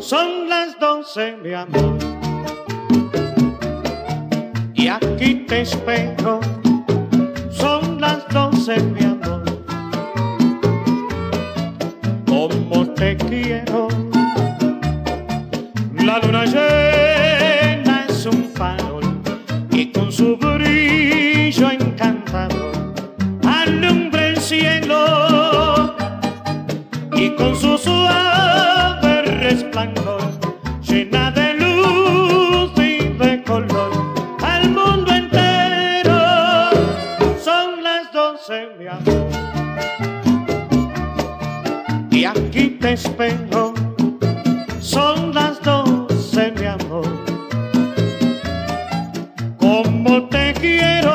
Son las doce, mi amor. Y aquí te espero. Son las doce, mi amor. Como te quiero. Alumbra el cielo y con su suave resplandor llena de luz y de color al mundo entero. Son las doce, mi amor, y aquí te espero. Son las doce, mi amor, como te quiero.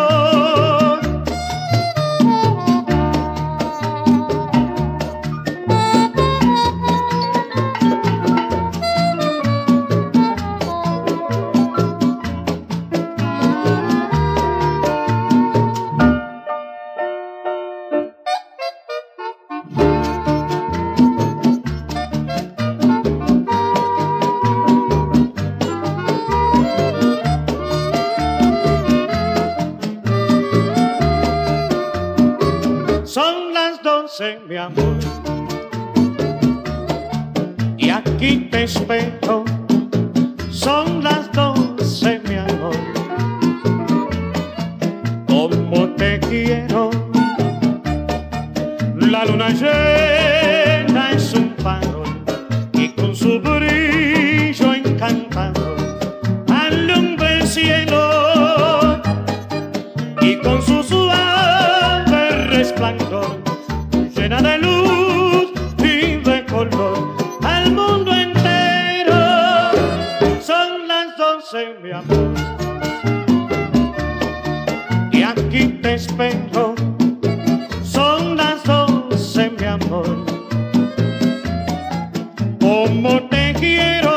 Son las doce, mi amor. Y aquí te espero. Son las doce, mi amor. Como te quiero. La luna llena resplandor llena de luz y de color al mundo entero. Son las doce, mi amor, y aquí te espero. Son las doce, mi amor, como te quiero.